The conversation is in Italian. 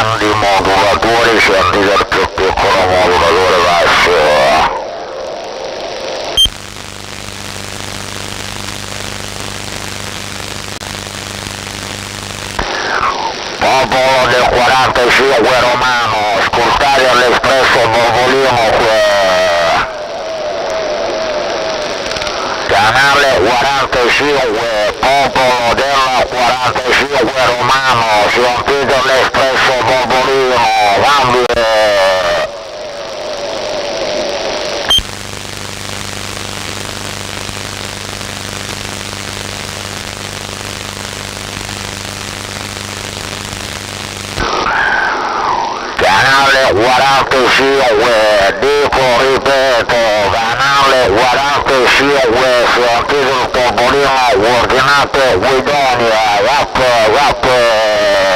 Grandi modulatori scendi dal più piccolo modulatore basso. Popolo del 45 romano, ascoltate all'espresso Bovolino que... Canale 45, popolo del 45 romano, sentite all'espresso 45, dico, ripeto, canale 45, sentite il topolino, ordinate Guidonia, rap, rap.